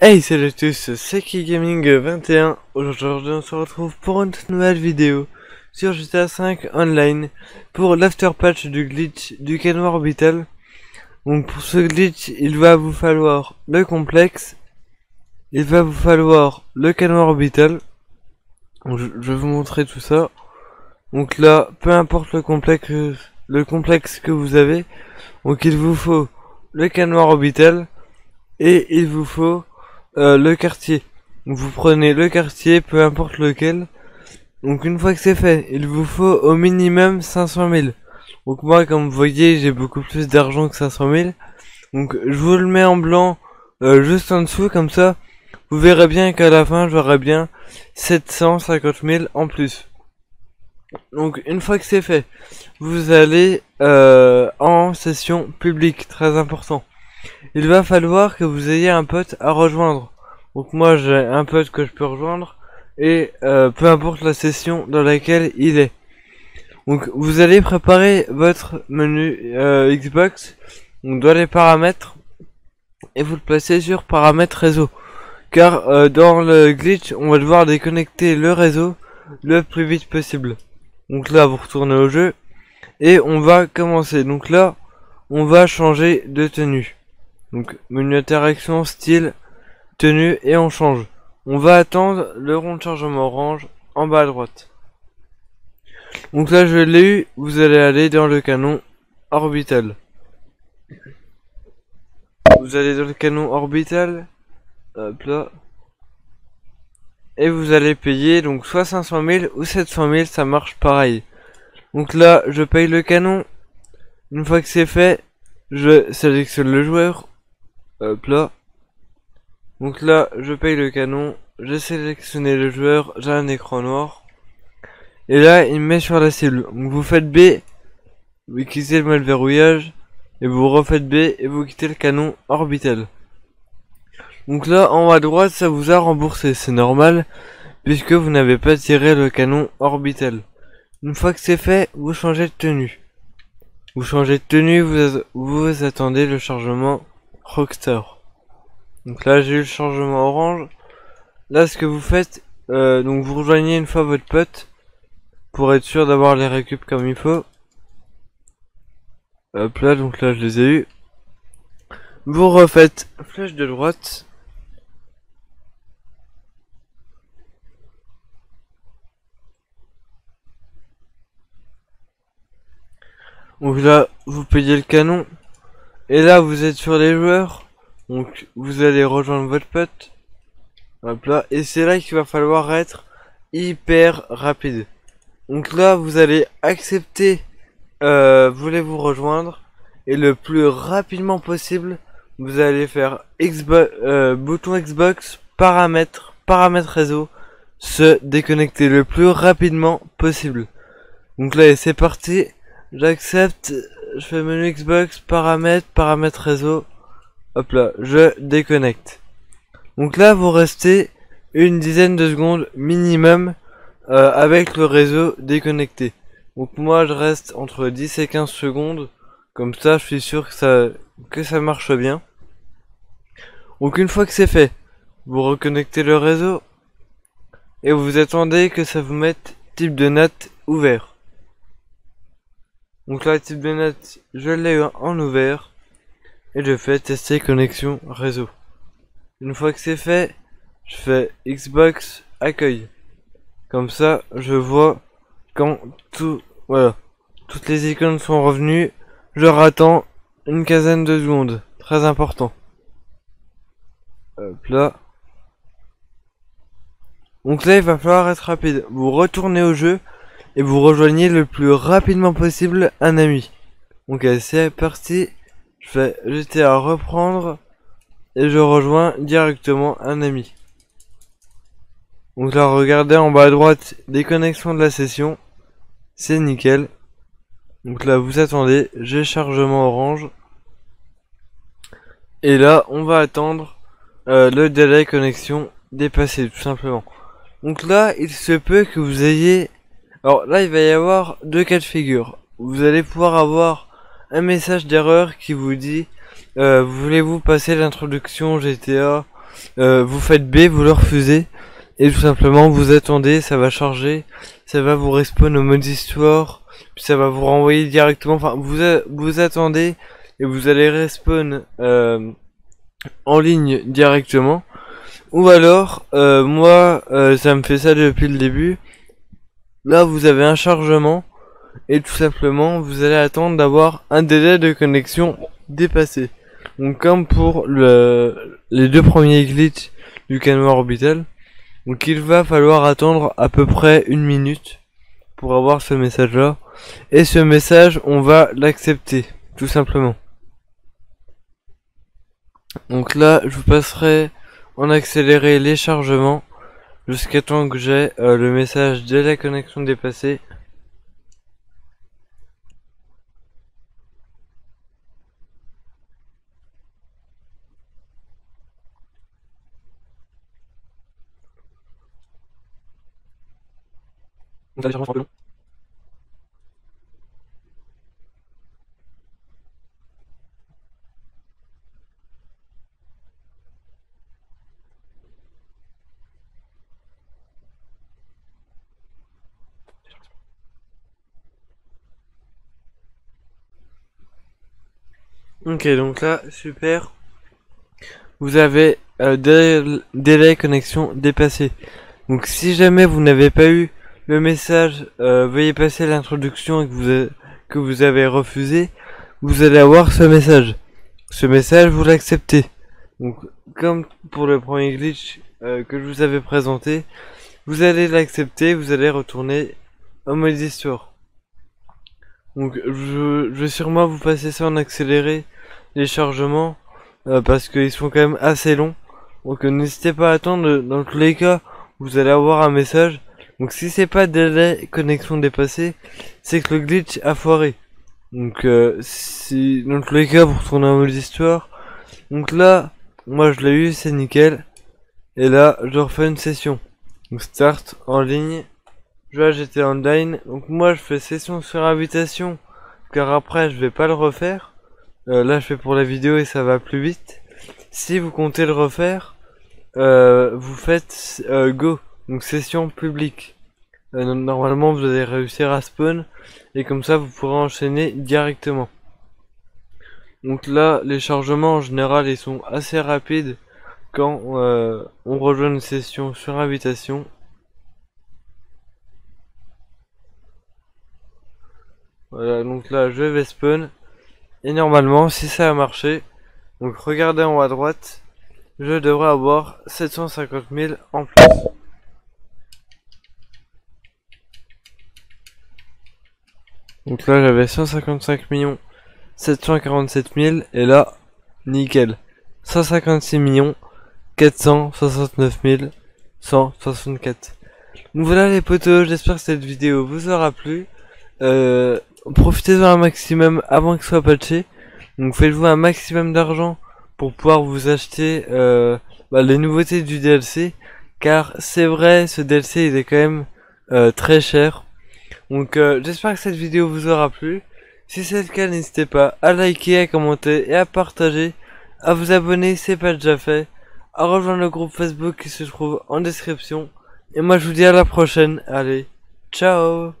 Hey salut à tous, c'est Gaming21. Aujourd'hui on se retrouve pour une nouvelle vidéo sur GTA 5 Online pour l'after patch du glitch du canon orbital. Donc pour ce glitch il va vous falloir le complexe, il va vous falloir le canon orbital. je, vais vous montrer tout ça. Donc là, peu importe le complexe, le complexe que vous avez, donc il vous faut le canon orbital et il vous faut euh, le quartier. Vous prenez le quartier, peu importe lequel. Donc une fois que c'est fait, il vous faut au minimum 500 000. Donc moi, comme vous voyez, j'ai beaucoup plus d'argent que 500 000. Donc je vous le mets en blanc euh, juste en dessous, comme ça, vous verrez bien qu'à la fin, j'aurai bien 750 000 en plus. Donc une fois que c'est fait, vous allez euh, en session publique, très important il va falloir que vous ayez un pote à rejoindre. Donc moi j'ai un pote que je peux rejoindre et euh, peu importe la session dans laquelle il est. Donc vous allez préparer votre menu euh, Xbox donc dans les paramètres et vous le placez sur paramètres réseau. Car euh, dans le glitch on va devoir déconnecter le réseau le plus vite possible. Donc là vous retournez au jeu et on va commencer. Donc là on va changer de tenue. Donc menu interaction, style, tenue et on change. On va attendre le rond de chargement orange en bas à droite. Donc là je l'ai eu, vous allez aller dans le canon orbital. Vous allez dans le canon orbital, hop là, et vous allez payer donc soit 500 000 ou 700 000, ça marche pareil. Donc là je paye le canon, une fois que c'est fait, je sélectionne le joueur, Hop là. Donc là, je paye le canon. J'ai sélectionné le joueur. J'ai un écran noir. Et là, il me met sur la cible. Donc vous faites B. Vous quittez le mode verrouillage. Et vous refaites B. Et vous quittez le canon orbital. Donc là, en haut à droite, ça vous a remboursé. C'est normal. Puisque vous n'avez pas tiré le canon orbital. Une fois que c'est fait, vous changez de tenue. Vous changez de tenue, vous, vous attendez le chargement Rockstar. Donc là j'ai eu le changement orange. Là ce que vous faites, euh, donc vous rejoignez une fois votre pote pour être sûr d'avoir les récup comme il faut. Hop là, donc là je les ai eu. Vous refaites flèche de droite. Donc là, vous payez le canon. Et là, vous êtes sur les joueurs. Donc, vous allez rejoindre votre pote. Hop. Et c'est là qu'il va falloir être hyper rapide. Donc là, vous allez accepter, euh, voulez-vous rejoindre. Et le plus rapidement possible, vous allez faire Xbox, euh, bouton Xbox, paramètres, paramètres réseau, se déconnecter le plus rapidement possible. Donc là, c'est parti. J'accepte je fais menu Xbox, paramètres, paramètres réseau. Hop là, je déconnecte. Donc là, vous restez une dizaine de secondes minimum euh, avec le réseau déconnecté. Donc moi, je reste entre 10 et 15 secondes. Comme ça, je suis sûr que ça, que ça marche bien. Donc une fois que c'est fait, vous reconnectez le réseau et vous attendez que ça vous mette type de NAT ouvert. Donc là, type de net, je l'ai en ouvert. Et je fais tester connexion réseau. Une fois que c'est fait, je fais Xbox accueil. Comme ça, je vois quand tout, voilà, toutes les icônes sont revenues. Je rattends une quinzaine de secondes. Très important. Hop là. Donc là, il va falloir être rapide. Vous retournez au jeu et vous rejoignez le plus rapidement possible un ami. Donc c'est parti, je fais j'étais à reprendre et je rejoins directement un ami. Donc là regardez en bas à droite déconnexion de la session, c'est nickel. Donc là vous attendez, j'ai chargement orange. Et là on va attendre euh, le délai connexion dépassé tout simplement. Donc là il se peut que vous ayez alors là, il va y avoir deux cas de figure. Vous allez pouvoir avoir un message d'erreur qui vous dit euh, Voulez-vous passer l'introduction GTA euh, vous faites B, vous le refusez, et tout simplement vous attendez, ça va charger, ça va vous respawn au mode histoire, puis ça va vous renvoyer directement, enfin vous, vous attendez, et vous allez respawn euh, en ligne directement. Ou alors, euh, moi, ça me fait ça depuis le début. Là, vous avez un chargement. Et tout simplement, vous allez attendre d'avoir un délai de connexion dépassé. Donc comme pour le, les deux premiers glitches du canard orbital. Donc il va falloir attendre à peu près une minute pour avoir ce message là. Et ce message, on va l'accepter, tout simplement. Donc là, je vous passerai en accéléré les chargements jusqu'à temps que j'ai euh, le message de la connexion dépassée. Ok, donc là, super. Vous avez euh, délai, connexion dépassé. Donc si jamais vous n'avez pas eu le message euh, veuillez passer l'introduction et que vous, que vous avez refusé, vous allez avoir ce message. Ce message, vous l'acceptez. Donc comme pour le premier glitch euh, que je vous avais présenté, vous allez l'accepter, vous allez retourner au mode histoire. Donc je, je vais sûrement vous passer ça en accéléré les chargements euh, parce qu'ils sont quand même assez longs. Donc euh, n'hésitez pas à attendre, dans tous les cas, vous allez avoir un message. Donc si c'est pas délai connexion dépassée, c'est que le glitch a foiré. Donc euh, si dans tous les cas vous retournez en mode histoire. Donc là, moi je l'ai eu, c'est nickel. Et là, je refais une session. Donc start en ligne. Je j'étais online. Donc moi je fais session sur invitation. Car après je vais pas le refaire. Euh, là, je fais pour la vidéo et ça va plus vite. Si vous comptez le refaire, euh, vous faites euh, Go, donc session publique. normalement, vous allez réussir à spawn et comme ça, vous pourrez enchaîner directement. Donc là, les chargements en général, ils sont assez rapides quand on rejoint une session sur invitation. Voilà, donc là, je vais spawn. Et normalement, si ça a marché, donc regardez en haut à droite, je devrais avoir 750 000 en plus. Donc là j'avais 155 millions 747 000 et là nickel 156 millions 469 164. Donc voilà les potos, j'espère que cette vidéo vous aura plu. Euh, profitez-en un maximum avant qu'il soit patché. Donc faites-vous un maximum d'argent pour pouvoir vous acheter euh, bah, les nouveautés du DLC. Car c'est vrai, ce DLC il est quand même euh, très cher. Donc euh, j'espère que cette vidéo vous aura plu. Si c'est le cas, n'hésitez pas à liker, à commenter et à partager. À vous abonner, c'est pas déjà fait. À rejoindre le groupe Facebook qui se trouve en description. Et moi je vous dis à la prochaine. Allez, ciao